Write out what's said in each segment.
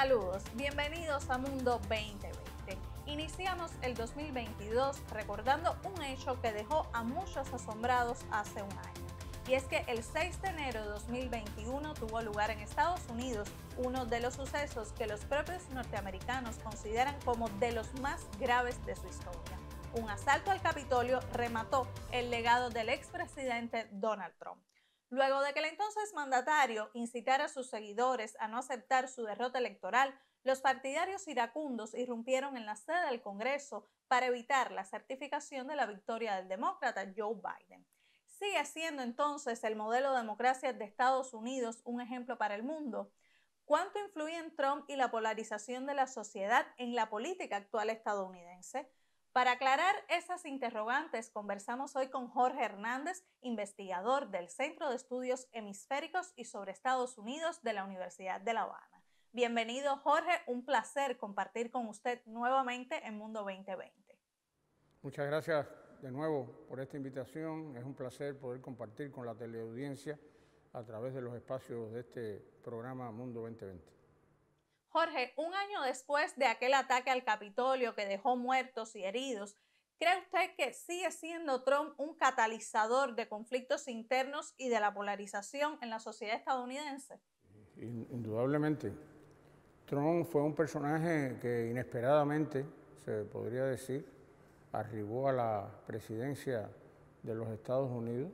Saludos, bienvenidos a Mundo 2020. Iniciamos el 2022 recordando un hecho que dejó a muchos asombrados hace un año. Y es que el 6 de enero de 2021 tuvo lugar en Estados Unidos uno de los sucesos que los propios norteamericanos consideran como de los más graves de su historia. Un asalto al Capitolio remató el legado del expresidente Donald Trump. Luego de que el entonces mandatario incitara a sus seguidores a no aceptar su derrota electoral, los partidarios iracundos irrumpieron en la sede del Congreso para evitar la certificación de la victoria del demócrata Joe Biden. ¿Sigue siendo entonces el modelo de democracia de Estados Unidos un ejemplo para el mundo? ¿Cuánto influyen Trump y la polarización de la sociedad en la política actual estadounidense? Para aclarar esas interrogantes, conversamos hoy con Jorge Hernández, investigador del Centro de Estudios Hemisféricos y sobre Estados Unidos de la Universidad de La Habana. Bienvenido, Jorge. Un placer compartir con usted nuevamente en Mundo 2020. Muchas gracias de nuevo por esta invitación. Es un placer poder compartir con la teleaudiencia a través de los espacios de este programa Mundo 2020. Jorge, un año después de aquel ataque al Capitolio que dejó muertos y heridos, ¿cree usted que sigue siendo Trump un catalizador de conflictos internos y de la polarización en la sociedad estadounidense? Indudablemente. Trump fue un personaje que inesperadamente, se podría decir, arribó a la presidencia de los Estados Unidos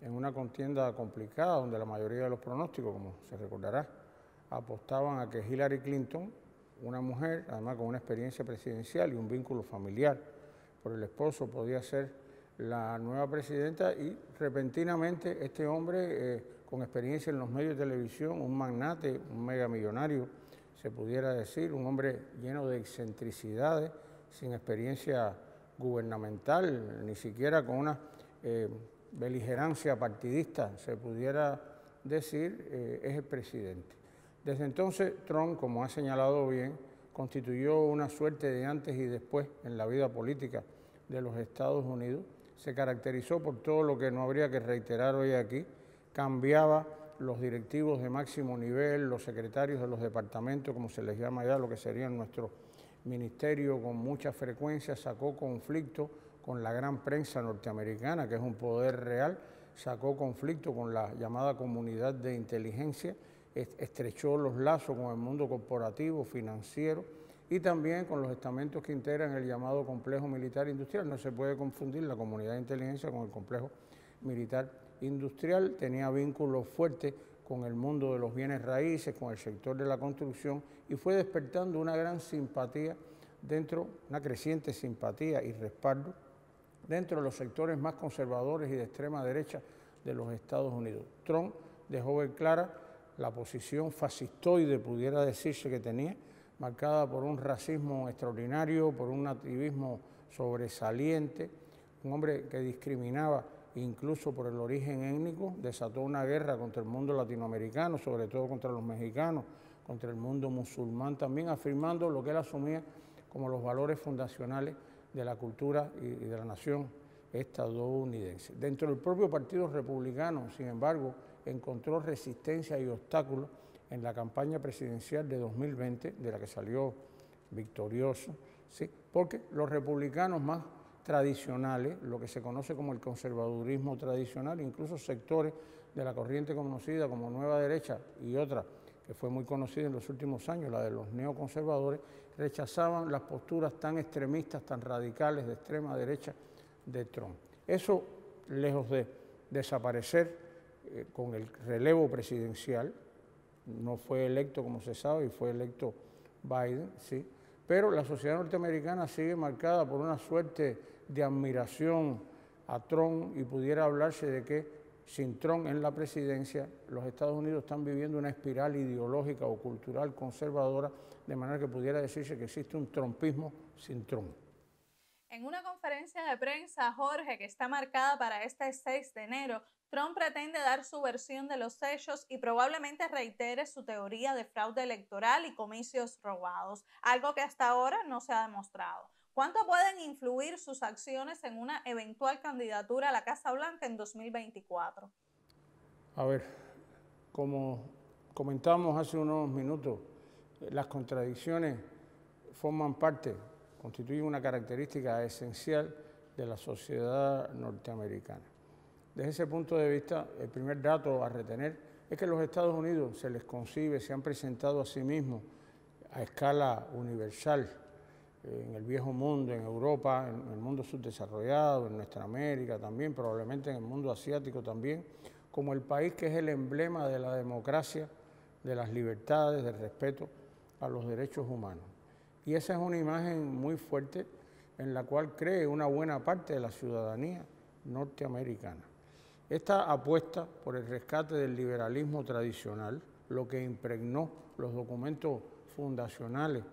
en una contienda complicada donde la mayoría de los pronósticos, como se recordará, apostaban a que Hillary Clinton, una mujer, además con una experiencia presidencial y un vínculo familiar por el esposo, podía ser la nueva presidenta y repentinamente este hombre eh, con experiencia en los medios de televisión, un magnate, un megamillonario, se pudiera decir, un hombre lleno de excentricidades, sin experiencia gubernamental, ni siquiera con una eh, beligerancia partidista, se pudiera decir, eh, es el presidente. Desde entonces, Trump, como ha señalado bien, constituyó una suerte de antes y después en la vida política de los Estados Unidos. Se caracterizó por todo lo que no habría que reiterar hoy aquí. Cambiaba los directivos de máximo nivel, los secretarios de los departamentos, como se les llama ya, lo que sería nuestro ministerio, con mucha frecuencia, sacó conflicto con la gran prensa norteamericana, que es un poder real, sacó conflicto con la llamada comunidad de inteligencia estrechó los lazos con el mundo corporativo, financiero y también con los estamentos que integran el llamado complejo militar industrial. No se puede confundir la comunidad de inteligencia con el complejo militar industrial. Tenía vínculos fuertes con el mundo de los bienes raíces, con el sector de la construcción y fue despertando una gran simpatía dentro, una creciente simpatía y respaldo dentro de los sectores más conservadores y de extrema derecha de los Estados Unidos. Trump dejó ver clara la posición fascistoide, pudiera decirse que tenía, marcada por un racismo extraordinario, por un nativismo sobresaliente, un hombre que discriminaba incluso por el origen étnico, desató una guerra contra el mundo latinoamericano, sobre todo contra los mexicanos, contra el mundo musulmán, también afirmando lo que él asumía como los valores fundacionales de la cultura y de la nación estadounidense. Dentro del propio Partido Republicano, sin embargo, encontró resistencia y obstáculos en la campaña presidencial de 2020, de la que salió victorioso, ¿sí? porque los republicanos más tradicionales, lo que se conoce como el conservadurismo tradicional, incluso sectores de la corriente conocida como Nueva Derecha y otra que fue muy conocida en los últimos años, la de los neoconservadores, rechazaban las posturas tan extremistas, tan radicales de extrema derecha de Trump. Eso, lejos de desaparecer, eh, con el relevo presidencial, no fue electo como se sabe y fue electo Biden, sí, pero la sociedad norteamericana sigue marcada por una suerte de admiración a Trump y pudiera hablarse de que sin Trump en la presidencia, los Estados Unidos están viviendo una espiral ideológica o cultural conservadora, de manera que pudiera decirse que existe un trumpismo sin Trump. En una conferencia de prensa, Jorge, que está marcada para este 6 de enero, Trump pretende dar su versión de los hechos y probablemente reitere su teoría de fraude electoral y comicios robados, algo que hasta ahora no se ha demostrado. ¿Cuánto pueden influir sus acciones en una eventual candidatura a la Casa Blanca en 2024? A ver, como comentamos hace unos minutos, las contradicciones forman parte, constituyen una característica esencial de la sociedad norteamericana. Desde ese punto de vista, el primer dato a retener es que los Estados Unidos se les concibe, se han presentado a sí mismos a escala universal en el viejo mundo, en Europa, en el mundo subdesarrollado, en nuestra América también, probablemente en el mundo asiático también, como el país que es el emblema de la democracia, de las libertades, del respeto a los derechos humanos. Y esa es una imagen muy fuerte en la cual cree una buena parte de la ciudadanía norteamericana. Esta apuesta por el rescate del liberalismo tradicional, lo que impregnó los documentos fundacionales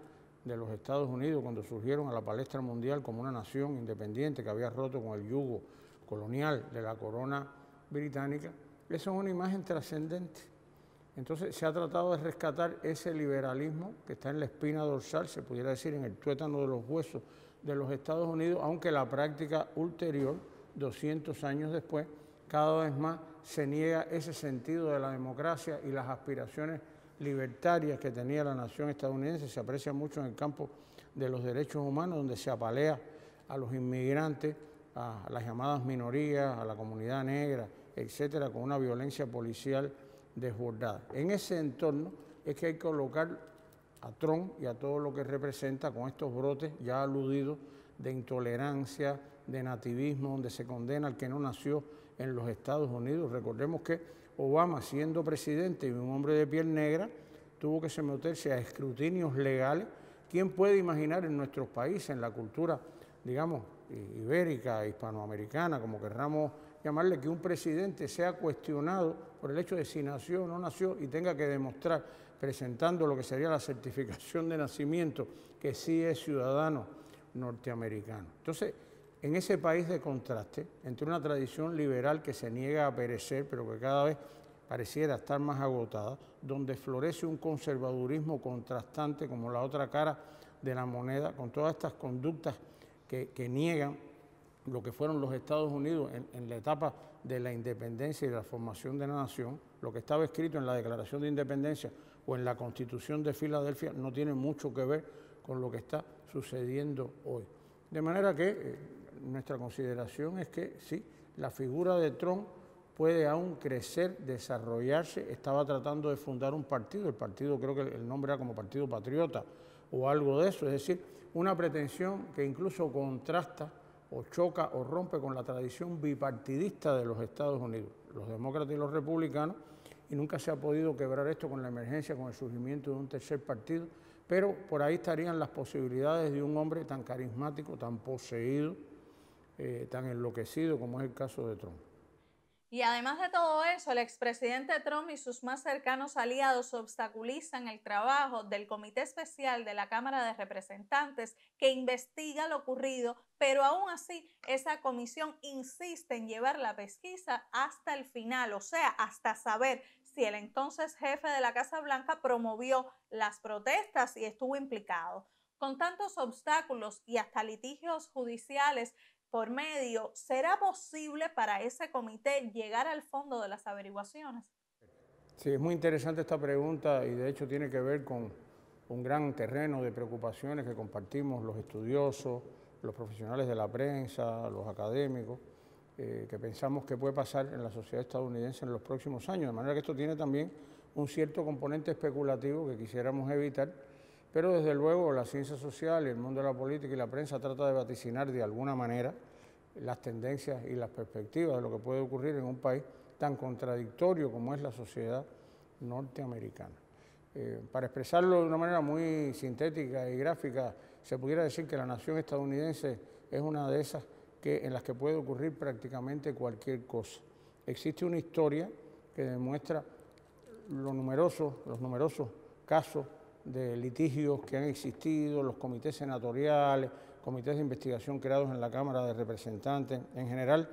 de los Estados Unidos cuando surgieron a la palestra mundial como una nación independiente que había roto con el yugo colonial de la corona británica, eso es una imagen trascendente. Entonces se ha tratado de rescatar ese liberalismo que está en la espina dorsal, se pudiera decir en el tuétano de los huesos de los Estados Unidos, aunque la práctica ulterior, 200 años después, cada vez más se niega ese sentido de la democracia y las aspiraciones libertarias que tenía la nación estadounidense, se aprecia mucho en el campo de los derechos humanos, donde se apalea a los inmigrantes, a las llamadas minorías, a la comunidad negra, etcétera, con una violencia policial desbordada. En ese entorno es que hay que colocar a Trump y a todo lo que representa con estos brotes ya aludidos de intolerancia, de nativismo, donde se condena al que no nació en los Estados Unidos. Recordemos que Obama, siendo presidente y un hombre de piel negra, tuvo que someterse a escrutinios legales. ¿Quién puede imaginar en nuestros países, en la cultura, digamos, ibérica, hispanoamericana, como querramos llamarle, que un presidente sea cuestionado por el hecho de si nació o no nació y tenga que demostrar, presentando lo que sería la certificación de nacimiento, que sí es ciudadano norteamericano? Entonces, en ese país de contraste entre una tradición liberal que se niega a perecer, pero que cada vez pareciera estar más agotada, donde florece un conservadurismo contrastante como la otra cara de la moneda, con todas estas conductas que, niegan lo que fueron los Estados Unidos en, la etapa de la independencia y la formación de la nación, lo que estaba escrito en la Declaración de Independencia o en la Constitución de Filadelfia no tiene mucho que ver con lo que está sucediendo hoy. De manera que eh, nuestra consideración es que sí, la figura de Trump puede aún crecer, desarrollarse. Estaba tratando de fundar un partido, el partido creo que el nombre era como Partido Patriota o algo de eso, es decir, una pretensión que incluso contrasta o choca o rompe con la tradición bipartidista de los Estados Unidos, los demócratas y los republicanos, y nunca se ha podido quebrar esto con la emergencia, con el surgimiento de un tercer partido, pero por ahí estarían las posibilidades de un hombre tan carismático, tan poseído, eh, tan enloquecido como es el caso de Trump. Y además de todo eso, el expresidente Trump y sus más cercanos aliados obstaculizan el trabajo del Comité Especial de la Cámara de Representantes que investiga lo ocurrido, pero aún así esa comisión insiste en llevar la pesquisa hasta el final, o sea, hasta saber si el entonces jefe de la Casa Blanca promovió las protestas y estuvo implicado. Con tantos obstáculos y hasta litigios judiciales por medio, ¿será posible para ese comité llegar al fondo de las averiguaciones? Sí, es muy interesante esta pregunta y de hecho tiene que ver con un gran terreno de preocupaciones que compartimos los estudiosos, los profesionales de la prensa, los académicos, eh, que pensamos que puede pasar en la sociedad estadounidense en los próximos años. De manera que esto tiene también un cierto componente especulativo que quisiéramos evitar pero desde luego la ciencia social, el mundo de la política y la prensa trata de vaticinar de alguna manera las tendencias y las perspectivas de lo que puede ocurrir en un país tan contradictorio como es la sociedad norteamericana. Eh, para expresarlo de una manera muy sintética y gráfica, se pudiera decir que la nación estadounidense es una de esas que, en las que puede ocurrir prácticamente cualquier cosa. Existe una historia que demuestra los numerosos casos de litigios que han existido, los comités senatoriales, comités de investigación creados en la Cámara de Representantes, en general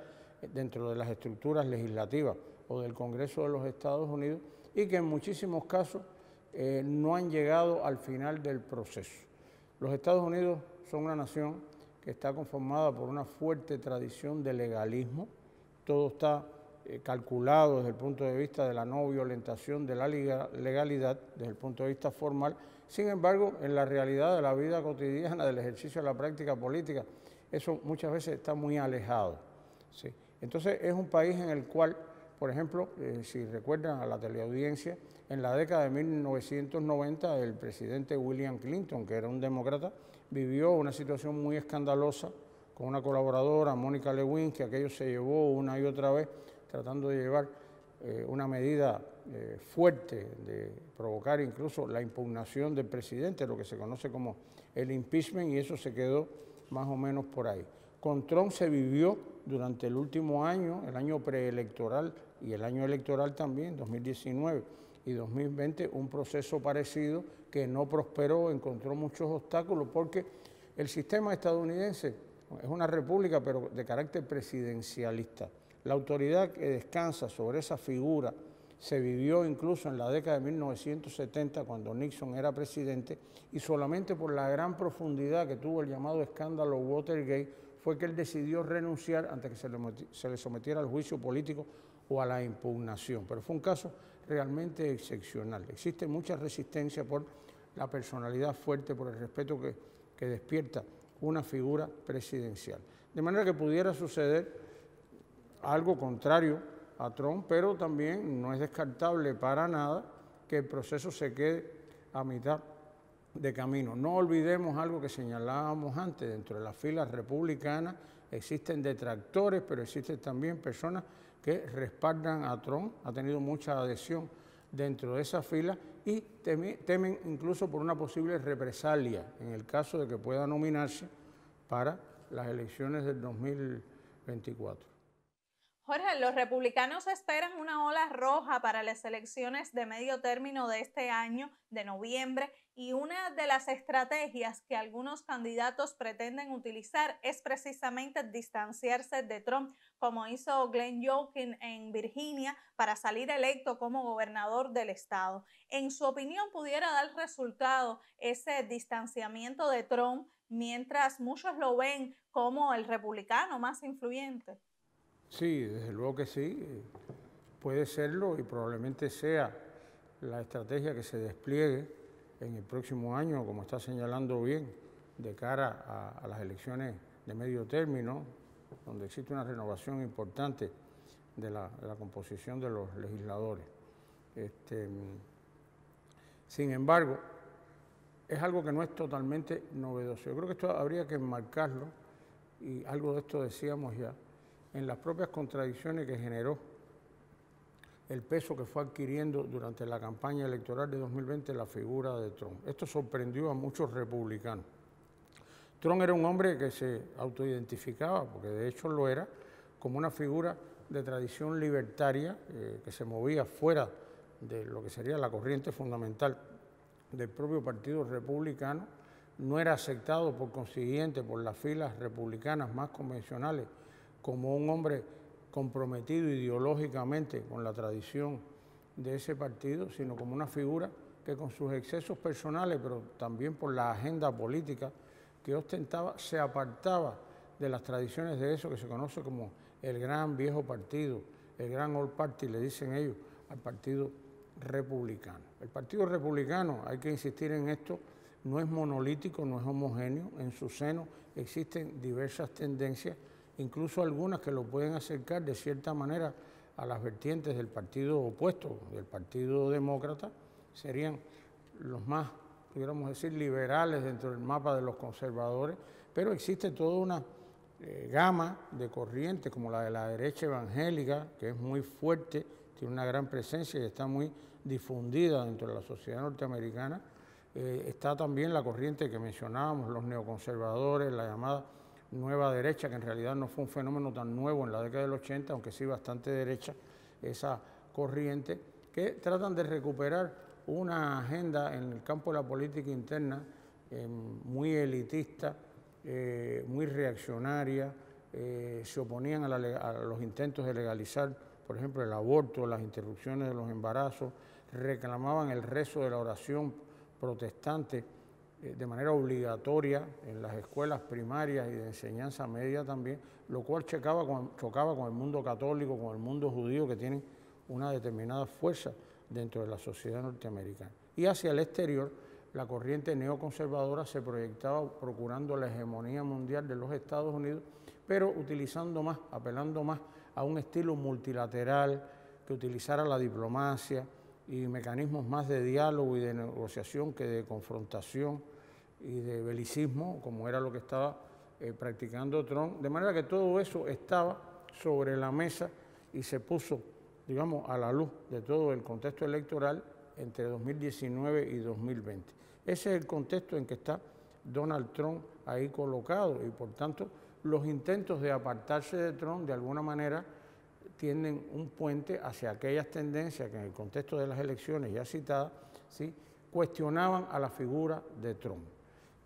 dentro de las estructuras legislativas o del Congreso de los Estados Unidos, y que en muchísimos casos eh, no han llegado al final del proceso. Los Estados Unidos son una nación que está conformada por una fuerte tradición de legalismo, todo está eh, calculado desde el punto de vista de la no violentación de la legalidad, desde el punto de vista formal, Sin embargo, en la realidad de la vida cotidiana, del ejercicio de la práctica política, eso muchas veces está muy alejado. ¿sí? Entonces es un país en el cual, por ejemplo, eh, si recuerdan a la teleaudiencia, en la década de 1990 el presidente William Clinton, que era un demócrata, vivió una situación muy escandalosa con una colaboradora, Mónica Lewin, que aquello se llevó una y otra vez tratando de llevar eh, una medida eh, fuerte de provocar incluso la impugnación del presidente, lo que se conoce como el impeachment, y eso se quedó más o menos por ahí. Con Trump se vivió durante el último año, el año preelectoral y el año electoral también, 2019 y 2020, un proceso parecido que no prosperó, encontró muchos obstáculos porque el sistema estadounidense es una república pero de carácter presidencialista. La autoridad que descansa sobre esa figura se vivió incluso en la década de 1970 cuando Nixon era presidente y solamente por la gran profundidad que tuvo el llamado escándalo Watergate fue que él decidió renunciar antes que se le, se le sometiera al juicio político o a la impugnación. Pero fue un caso realmente excepcional. Existe mucha resistencia por la personalidad fuerte, por el respeto que, que despierta una figura presidencial. De manera que pudiera suceder algo contrario a Trump, pero también no es descartable para nada que el proceso se quede a mitad de camino. No olvidemos algo que señalábamos antes, dentro de las filas republicanas existen detractores, pero existen también personas que respaldan a Trump, ha tenido mucha adhesión dentro de esa fila y temen incluso por una posible represalia en el caso de que pueda nominarse para las elecciones del 2024. Jorge, los republicanos esperan una ola roja para las elecciones de medio término de este año, de noviembre, y una de las estrategias que algunos candidatos pretenden utilizar es precisamente distanciarse de Trump, como hizo Glenn Youngkin en Virginia para salir electo como gobernador del estado. En su opinión, ¿pudiera dar resultado ese distanciamiento de Trump mientras muchos lo ven como el republicano más influyente? Sí, desde luego que sí, puede serlo y probablemente sea la estrategia que se despliegue en el próximo año, como está señalando bien, de cara a, las elecciones de medio término, donde existe una renovación importante de la, composición de los legisladores. Este, sin embargo, es algo que no es totalmente novedoso. Yo creo que esto habría que enmarcarlo, y algo de esto decíamos ya, en las propias contradicciones que generó el peso que fue adquiriendo durante la campaña electoral de 2020 la figura de Trump. Esto sorprendió a muchos republicanos. Trump era un hombre que se autoidentificaba, porque de hecho lo era, como una figura de tradición libertaria eh, que se movía fuera de lo que sería la corriente fundamental del propio Partido Republicano, no era aceptado por consiguiente por las filas republicanas más convencionales como un hombre comprometido ideológicamente con la tradición de ese partido, sino como una figura que con sus excesos personales, pero también por la agenda política que ostentaba, se apartaba de las tradiciones de eso que se conoce como el gran viejo partido, el gran old party, le dicen ellos, al partido republicano. El partido republicano, hay que insistir en esto, no es monolítico, no es homogéneo, en su seno existen diversas tendencias incluso algunas que lo pueden acercar de cierta manera a las vertientes del partido opuesto, del Partido Demócrata, serían los más, pudiéramos decir, liberales dentro del mapa de los conservadores, pero existe toda una eh, gama de corrientes como la de la derecha evangélica, que es muy fuerte, tiene una gran presencia y está muy difundida dentro de la sociedad norteamericana. Eh, está también la corriente que mencionábamos, los neoconservadores, la llamada nueva derecha, que en realidad no fue un fenómeno tan nuevo en la década del 80, aunque sí bastante derecha, esa corriente, que tratan de recuperar una agenda en el campo de la política interna eh, muy elitista, eh, muy reaccionaria, eh, se oponían a, los intentos de legalizar, por ejemplo, el aborto, las interrupciones de los embarazos, reclamaban el rezo de la oración protestante de manera obligatoria en las escuelas primarias y de enseñanza media también, lo cual chocaba con, chocaba con el mundo católico, con el mundo judío, que tienen una determinada fuerza dentro de la sociedad norteamericana. Y hacia el exterior, la corriente neoconservadora se proyectaba procurando la hegemonía mundial de los Estados Unidos, pero utilizando más, apelando más a un estilo multilateral que utilizara la diplomacia y mecanismos más de diálogo y de negociación que de confrontación y de belicismo, como era lo que estaba eh, practicando Trump. De manera que todo eso estaba sobre la mesa y se puso, digamos, a la luz de todo el contexto electoral entre 2019 y 2020. Ese es el contexto en que está Donald Trump ahí colocado y por tanto los intentos de apartarse de Trump de alguna manera tienen un puente hacia aquellas tendencias que en el contexto de las elecciones ya citadas ¿sí? cuestionaban a la figura de Trump.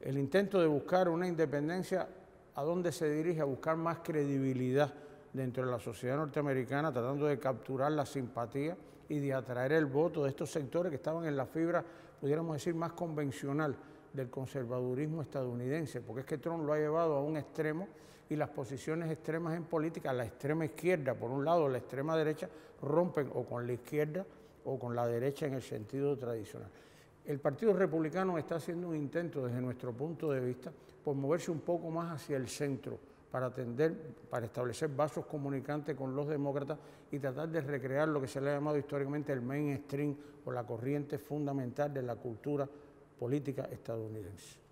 El intento de buscar una independencia, ¿a dónde se dirige? A buscar más credibilidad dentro de la sociedad norteamericana, tratando de capturar la simpatía y de atraer el voto de estos sectores que estaban en la fibra, pudiéramos decir, más convencional del conservadurismo estadounidense, porque es que Trump lo ha llevado a un extremo y las posiciones extremas en política, la extrema izquierda, por un lado, la extrema derecha, rompen o con la izquierda o con la derecha en el sentido tradicional. El Partido Republicano está haciendo un intento desde nuestro punto de vista por moverse un poco más hacia el centro, para atender, para establecer vasos comunicantes con los demócratas y tratar de recrear lo que se le ha llamado históricamente el mainstream o la corriente fundamental de la cultura política estadounidense.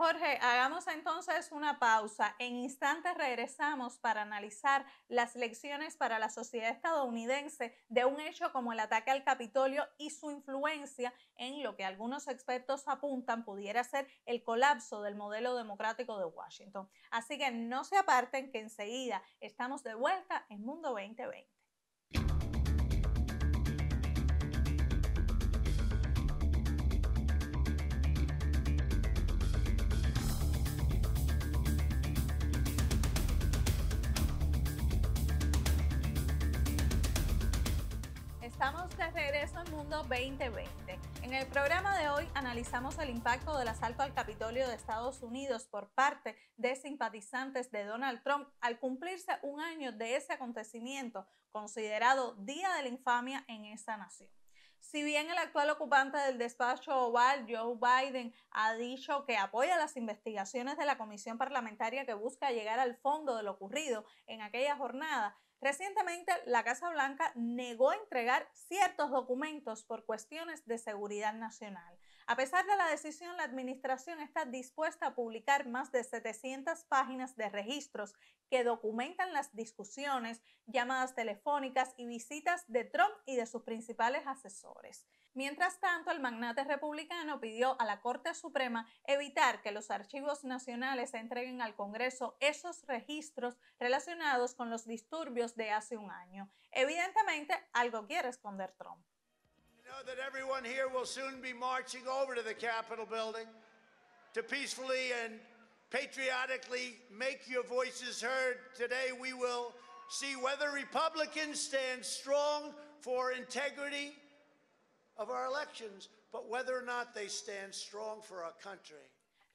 Jorge, hagamos entonces una pausa. En instantes regresamos para analizar las lecciones para la sociedad estadounidense de un hecho como el ataque al Capitolio y su influencia en lo que algunos expertos apuntan pudiera ser el colapso del modelo democrático de Washington. Así que no se aparten que enseguida estamos de vuelta en Mundo 2020. Mundo 2020. En el programa de hoy analizamos el impacto del asalto al Capitolio de Estados Unidos por parte de simpatizantes de Donald Trump al cumplirse un año de ese acontecimiento considerado Día de la Infamia en esa nación. Si bien el actual ocupante del despacho oval, Joe Biden, ha dicho que apoya las investigaciones de la comisión parlamentaria que busca llegar al fondo de lo ocurrido en aquella jornada, Recientemente, la Casa Blanca negó entregar ciertos documentos por cuestiones de seguridad nacional. A pesar de la decisión, la Administración está dispuesta a publicar más de 700 páginas de registros que documentan las discusiones, llamadas telefónicas y visitas de Trump y de sus principales asesores. Mientras tanto, el magnate republicano pidió a la Corte Suprema evitar que los archivos nacionales entreguen al Congreso esos registros relacionados con los disturbios de hace un año. Evidentemente, algo quiere esconder Trump. Know that everyone here will soon be marching over to the Capitol building to peacefully and patriotically make your voices heard. Today we will see whether Republicans stand strong for integrity of our elections, but whether or not they stand strong for our country.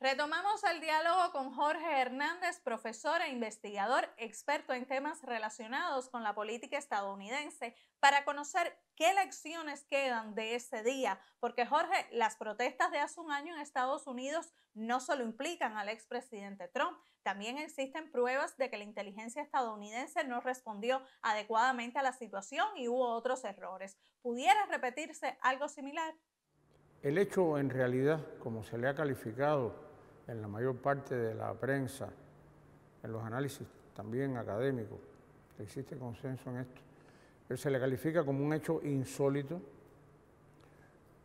Retomamos el diálogo con Jorge Hernández, profesor e investigador experto en temas relacionados con la política estadounidense, para conocer qué lecciones quedan de ese día, porque Jorge, las protestas de hace un año en Estados Unidos no solo implican al expresidente Trump, también existen pruebas de que la inteligencia estadounidense no respondió adecuadamente a la situación y hubo otros errores. ¿Pudiera repetirse algo similar? El hecho en realidad, como se le ha calificado en la mayor parte de la prensa, en los análisis también académicos, existe consenso en esto, pero se le califica como un hecho insólito,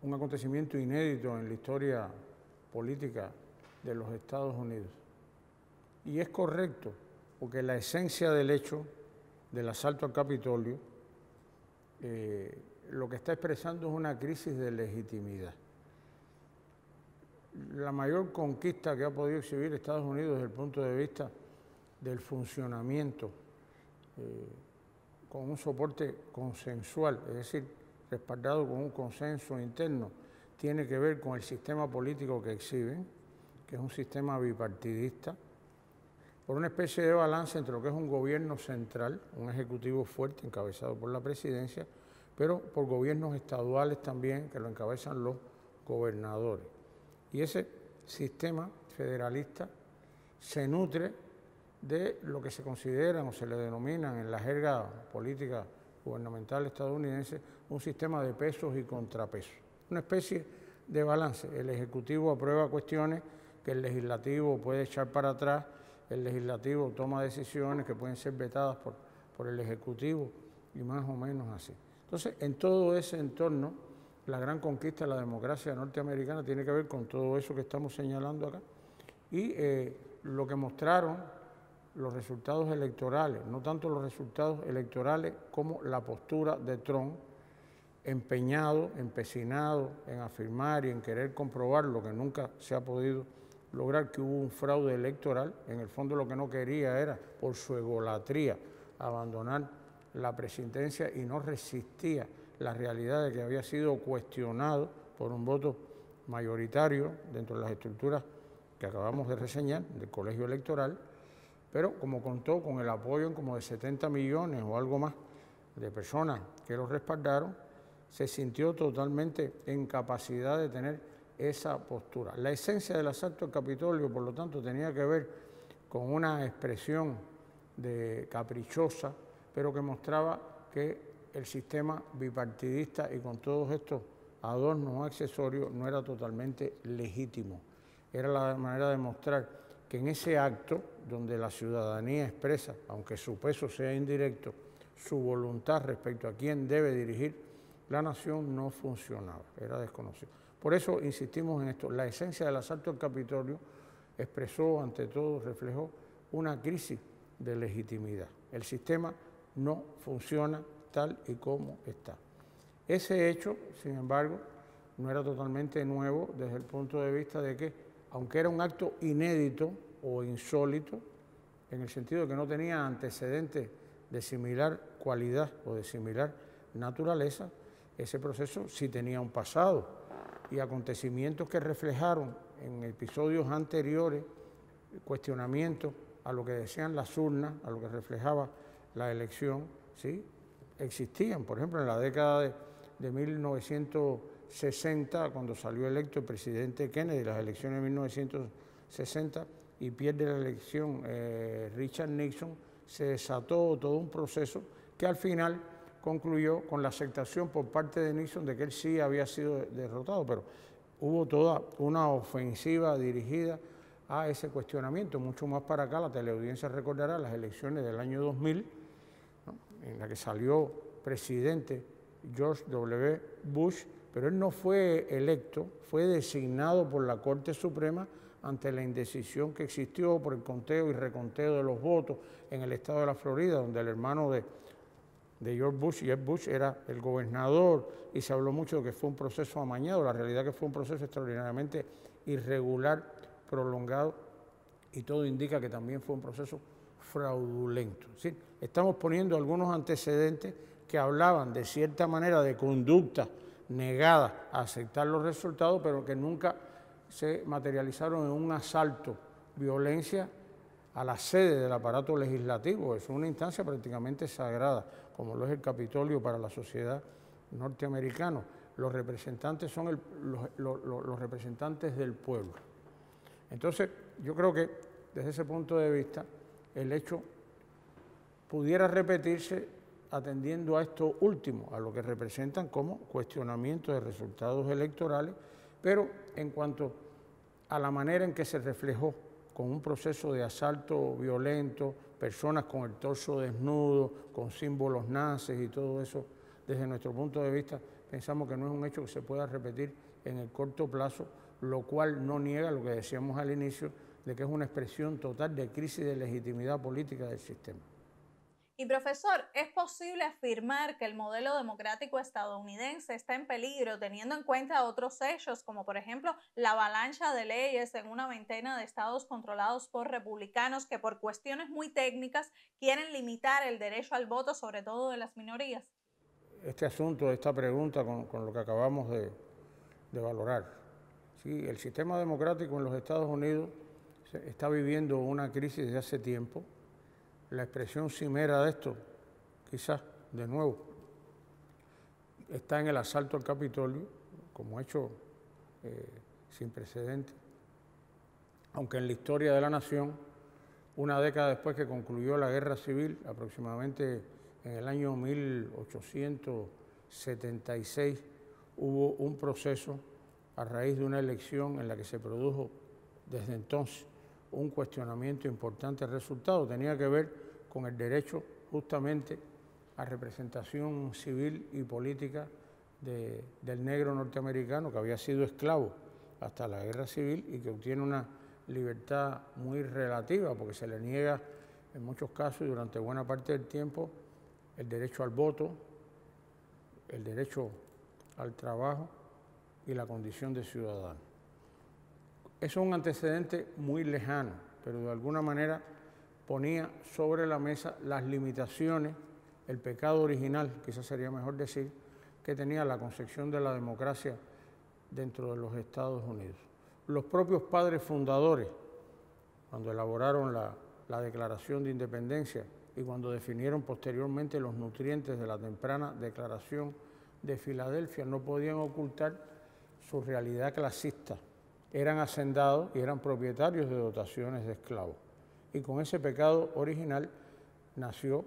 un acontecimiento inédito en la historia política de los Estados Unidos. Y es correcto, porque la esencia del hecho del asalto al Capitolio eh, lo que está expresando es una crisis de legitimidad la mayor conquista que ha podido exhibir Estados Unidos desde el punto de vista del funcionamiento eh, con un soporte consensual, es decir, respaldado con un consenso interno, tiene que ver con el sistema político que exhiben, que es un sistema bipartidista, por una especie de balance entre lo que es un gobierno central, un ejecutivo fuerte encabezado por la presidencia, pero por gobiernos estaduales también que lo encabezan los gobernadores. Y ese sistema federalista se nutre de lo que se consideran o se le denominan en la jerga política gubernamental estadounidense un sistema de pesos y contrapesos, una especie de balance. El Ejecutivo aprueba cuestiones que el Legislativo puede echar para atrás, el Legislativo toma decisiones que pueden ser vetadas por, por el Ejecutivo y más o menos así. Entonces, en todo ese entorno, la gran conquista de la democracia norteamericana tiene que ver con todo eso que estamos señalando acá. Y eh, lo que mostraron los resultados electorales, no tanto los resultados electorales como la postura de Trump, empeñado, empecinado en afirmar y en querer comprobar lo que nunca se ha podido lograr, que hubo un fraude electoral. En el fondo lo que no quería era, por su egolatría, abandonar la presidencia y no resistía la realidad de que había sido cuestionado por un voto mayoritario dentro de las estructuras que acabamos de reseñar del colegio electoral, pero como contó con el apoyo en como de 70 millones o algo más de personas que lo respaldaron, se sintió totalmente en capacidad de tener esa postura. La esencia del asalto al Capitolio, por lo tanto, tenía que ver con una expresión de caprichosa, pero que mostraba que el sistema bipartidista y con todos estos adornos accesorios no era totalmente legítimo. Era la manera de mostrar que en ese acto, donde la ciudadanía expresa, aunque su peso sea indirecto, su voluntad respecto a quién debe dirigir la nación, no funcionaba, era desconocido. Por eso insistimos en esto, la esencia del asalto al Capitolio expresó, ante todo, reflejó una crisis de legitimidad. El sistema no funciona tal y como está. Ese hecho, sin embargo, no era totalmente nuevo desde el punto de vista de que, aunque era un acto inédito o insólito, en el sentido de que no tenía antecedentes de similar cualidad o de similar naturaleza, ese proceso sí tenía un pasado y acontecimientos que reflejaron en episodios anteriores cuestionamientos a lo que decían las urnas, a lo que reflejaba la elección, ¿sí? Existían. Por ejemplo, en la década de, de 1960, cuando salió electo el presidente Kennedy, las elecciones de 1960, y pierde la elección eh, Richard Nixon, se desató todo un proceso que al final concluyó con la aceptación por parte de Nixon de que él sí había sido derrotado, pero hubo toda una ofensiva dirigida a ese cuestionamiento. Mucho más para acá, la teleaudiencia recordará las elecciones del año 2000, en la que salió presidente George W. Bush, pero él no fue electo, fue designado por la Corte Suprema ante la indecisión que existió por el conteo y reconteo de los votos en el estado de la Florida, donde el hermano de, de George Bush, Jeb Bush, era el gobernador y se habló mucho de que fue un proceso amañado, la realidad que fue un proceso extraordinariamente irregular, prolongado y todo indica que también fue un proceso fraudulento. Estamos poniendo algunos antecedentes que hablaban de cierta manera de conducta negada a aceptar los resultados, pero que nunca se materializaron en un asalto, violencia a la sede del aparato legislativo. Es una instancia prácticamente sagrada, como lo es el Capitolio para la sociedad norteamericana. Los representantes son los representantes del pueblo. Entonces, yo creo que desde ese punto de vista, el hecho pudiera repetirse atendiendo a esto último, a lo que representan como cuestionamiento de resultados electorales, pero en cuanto a la manera en que se reflejó con un proceso de asalto violento, personas con el torso desnudo, con símbolos nazis y todo eso, desde nuestro punto de vista, pensamos que no es un hecho que se pueda repetir en el corto plazo, lo cual no niega lo que decíamos al inicio, de que es una expresión total de crisis de legitimidad política del sistema. Y profesor, ¿es posible afirmar que el modelo democrático estadounidense está en peligro teniendo en cuenta otros hechos, como por ejemplo la avalancha de leyes en una veintena de estados controlados por republicanos que por cuestiones muy técnicas quieren limitar el derecho al voto, sobre todo de las minorías? Este asunto, esta pregunta con, con lo que acabamos de, de valorar. Sí, el sistema democrático en los Estados Unidos está viviendo una crisis desde hace tiempo la expresión cimera de esto, quizás de nuevo, está en el asalto al Capitolio como hecho eh, sin precedentes. Aunque en la historia de la nación, una década después que concluyó la guerra civil, aproximadamente en el año 1876, hubo un proceso a raíz de una elección en la que se produjo desde entonces un cuestionamiento importante al resultado. Tenía que ver con el derecho justamente a representación civil y política del negro norteamericano que había sido esclavo hasta la guerra civil y que obtiene una libertad muy relativa porque se le niega en muchos casos y durante buena parte del tiempo el derecho al voto, el derecho al trabajo y la condición de ciudadano. Es un antecedente muy lejano, pero de alguna manera ponía sobre la mesa las limitaciones, el pecado original, quizás sería mejor decir, que tenía la concepción de la democracia dentro de los Estados Unidos. Los propios padres fundadores, cuando elaboraron la, la Declaración de Independencia y cuando definieron posteriormente los nutrientes de la temprana Declaración de Filadelfia, no podían ocultar su realidad clasista eran hacendados y eran propietarios de dotaciones de esclavos. Y con ese pecado original nació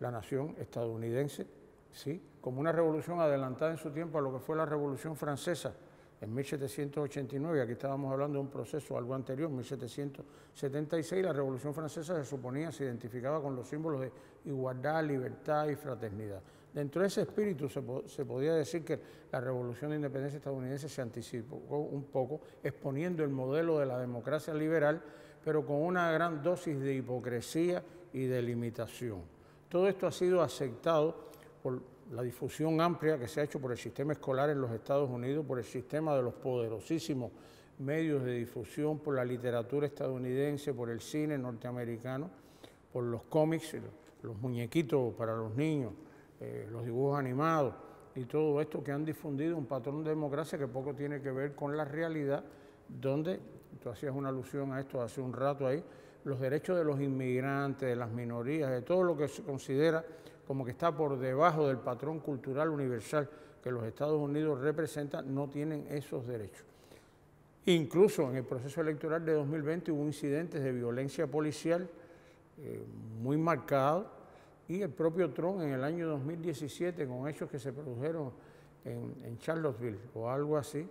la nación estadounidense, ¿sí? como una revolución adelantada en su tiempo a lo que fue la Revolución Francesa en 1789. Aquí estábamos hablando de un proceso algo anterior, 1776. La Revolución Francesa se suponía, se identificaba con los símbolos de igualdad, libertad y fraternidad. Dentro de ese espíritu se, podía decir que la revolución de independencia estadounidense se anticipó un poco, exponiendo el modelo de la democracia liberal, pero con una gran dosis de hipocresía y de limitación. Todo esto ha sido aceptado por la difusión amplia que se ha hecho por el sistema escolar en los Estados Unidos, por el sistema de los poderosísimos medios de difusión, por la literatura estadounidense, por el cine norteamericano, por los cómics, los muñequitos para los niños, eh, los dibujos animados y todo esto que han difundido un patrón de democracia que poco tiene que ver con la realidad, donde, tú hacías una alusión a esto hace un rato ahí, los derechos de los inmigrantes, de las minorías, de todo lo que se considera como que está por debajo del patrón cultural universal que los Estados Unidos representan, no tienen esos derechos. Incluso en el proceso electoral de 2020 hubo incidentes de violencia policial eh, muy marcados y el propio Trump en el año 2017 con hechos que se produjeron en, Charlottesville o algo así,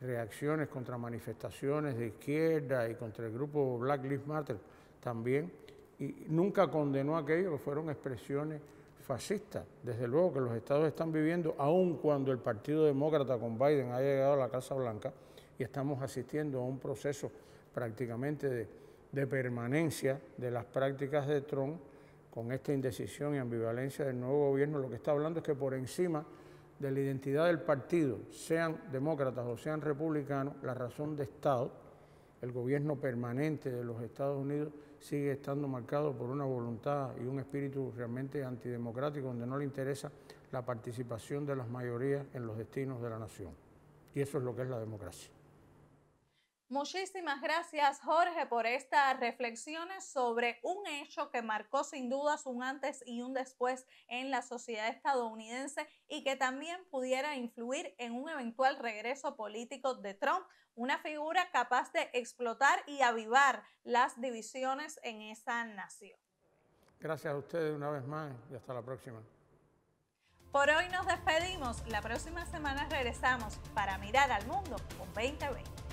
reacciones contra manifestaciones de izquierda y contra el grupo Black Lives Matter también, y nunca condenó aquello que fueron expresiones fascistas. Desde luego que los estados están viviendo, aun cuando el Partido Demócrata con Biden ha llegado a la Casa Blanca y estamos asistiendo a un proceso prácticamente de, de permanencia de las prácticas de Trump, con esta indecisión y ambivalencia del nuevo gobierno, lo que está hablando es que por encima de la identidad del partido, sean demócratas o sean republicanos, la razón de Estado, el gobierno permanente de los Estados Unidos sigue estando marcado por una voluntad y un espíritu realmente antidemocrático donde no le interesa la participación de las mayorías en los destinos de la nación. Y eso es lo que es la democracia. Muchísimas gracias Jorge por estas reflexiones sobre un hecho que marcó sin dudas un antes y un después en la sociedad estadounidense y que también pudiera influir en un eventual regreso político de Trump, una figura capaz de explotar y avivar las divisiones en esa nación. Gracias a ustedes una vez más y hasta la próxima. Por hoy nos despedimos. La próxima semana regresamos para mirar al mundo con 2020.